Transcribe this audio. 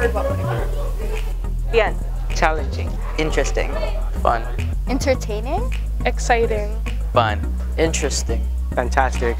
word, what would it. Challenging. Interesting. Fun. Entertaining. Exciting. Fun. Interesting. Fantastic.